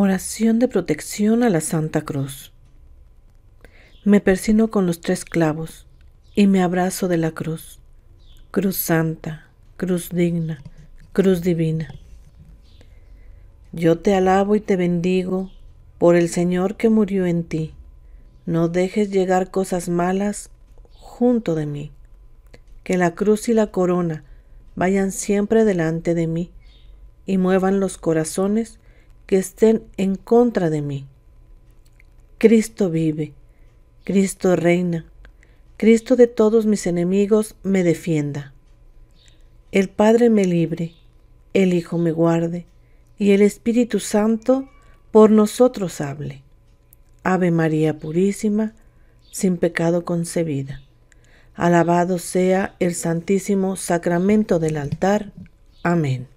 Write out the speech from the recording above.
Oración de protección a la Santa Cruz. Me persino con los tres clavos y me abrazo de la cruz. Cruz santa, cruz digna, cruz divina. Yo te alabo y te bendigo por el Señor que murió en ti. No dejes llegar cosas malas junto de mí. Que la cruz y la corona vayan siempre delante de mí y muevan los corazones que estén en contra de mí. Cristo vive, Cristo reina, Cristo de todos mis enemigos me defienda. El Padre me libre, el Hijo me guarde, y el Espíritu Santo por nosotros hable. Ave María Purísima, sin pecado concebida. Alabado sea el Santísimo Sacramento del altar. Amén.